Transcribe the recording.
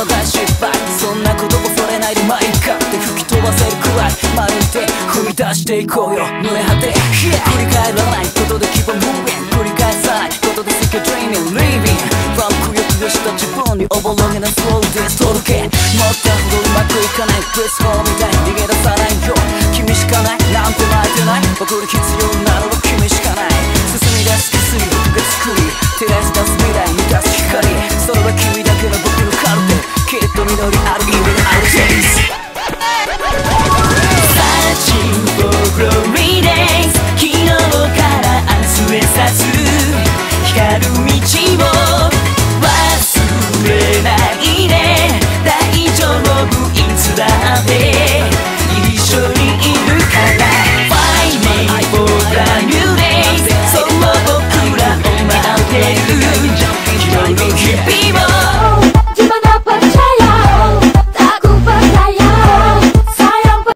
失敗そんなこと恐れないでマイカって吹き飛ばせるくらいまるで踏み出していこうよ胸張って、へえ振り返らないことで気分無限繰り返さないことで sick dreaming living バンクよくをした自分におぼろげなソウルで届け持ったほどうまくいかない。ブリスホーみたいに逃げ出さないよ。君しかない。なんて泣いてない。送る必要ない。れる広い日々